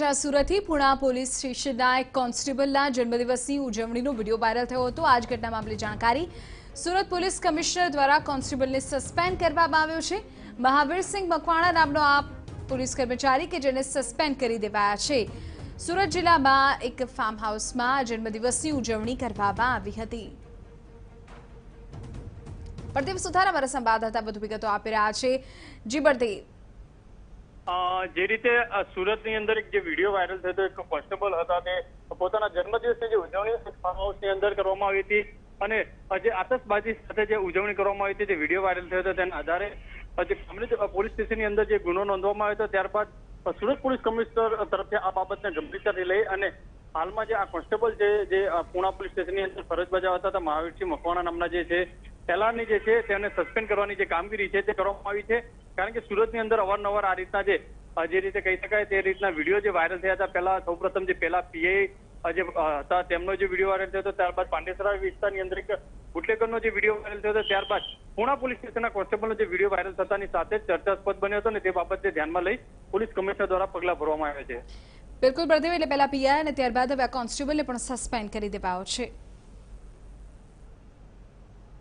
સુરતથી પુણા પોલીસ સ્ટેશનના એક કોન્સ્ટેબલના જન્મદિવસની ઉજવણીનો વીડિયો વાયરલ થયો હતો. આ જ ઘટના મામલે જાણકારી સુરત પોલીસ કમિશનર દ્વારા કોન્સ્ટેબલને સસ્પેન્ડ કરવામાં આવ્યો છે. મહાવીરસિંહ મકવાણા નામનો આ પોલીસ કર્મચારી કે જેને સસ્પેન્ડ કરી દેવાયા છે. સુરત જિલ્લામાં એક ફાર્મ હાઉસમાં જન્મદિવસની ઉજવણી કરવામાં આવી હતી. બળદેવ સુથાર અમારા સંવાદદાતા વધુ વિગતો આપી રહ્યા છે. જી અ, જે રીતે સુરતની અંદર એક જે વીડિયો વાયરલ થયો હતો એક કોન્સ્ટેબલ હતા તે પોતાના જન્મદિવસની જે ઉજવણી ફાર્મ હાઉસની અંદર કરવામાં આવી હતી અને જે આતશબાજી સાથે જે ઉજવણી કરવામાં આવી હતી જે વીડિયો વાયરલ થયો હતો તેના આધારે જે અ, પોલીસ સ્ટેશનની અંદર જે ગુનો નોંધવામાં આવ્યો હતો ત્યારબાદ સુરત પોલીસ કમિશનર તરફથી આ બાબતને ગંભીરતાથી લઈ અને હાલમાં જે આ કોન્સ્ટેબલ જે અ, પુણા પોલીસ સ્ટેશનની અંદર ફરજ બજાવતા હતા મહાવીરસિંહ મકવાણા નામના જે છે પહેલાની જે છે તેને સસ્પેન્ડ કરવાની જે કામગીરી છે તે કરવામાં આવી છે. કારણ કે સુરતની અંદર અવારનવાર આ રીતના જે જે રીતે કહી શકાય તે રીતના વીડિયો જે વાયરલ થયા હતા, પહેલા સૌપ્રથમ જે પહેલા પીઆઈ જે હતા, તેમનો જે વીડિયો વાયરલ થયો હતો, ત્યારબાદ પાંડેસરા વિસ્તારની અંદર એક બુટલેકરનો જે વીડિયો વાયરલ થયો હતો, ત્યારબાદ પૂણા પોલીસ સ્ટેશનના કોન્સ્ટેબલનો જે વીડિયો વાયરલ થતાની સાથે ચર્ચાસ્પદ બન્યો હતો ને તે બાબતે ધ્યાનમાં લઈ પોલીસ કમિશનર દ્વારા પગલાં ભરવામાં આવ્યા છે. બિલકુલ, પ્રદીપ, એટલે પહેલા પીઆઈ અને ત્યારબાદ હવે કોન્સ્ટેબલને પણ સસ્પેન્ડ કરી દેવાયો છે.